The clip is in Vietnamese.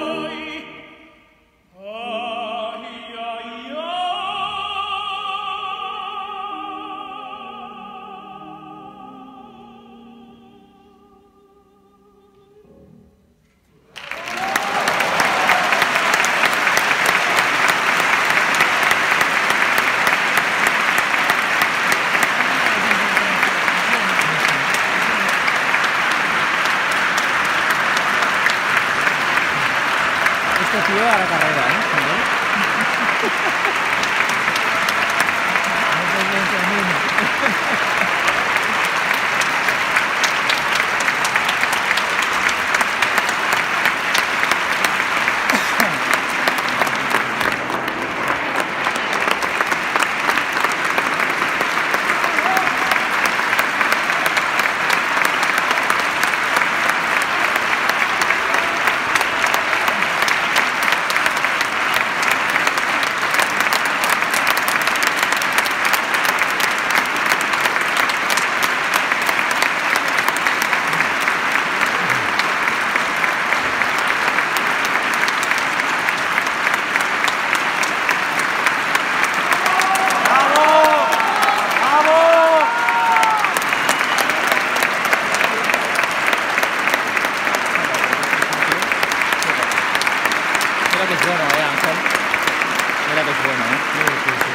Lord. Este a la carrera, ¿eh? Buono è Anton. Era per Ángel. Mira eh.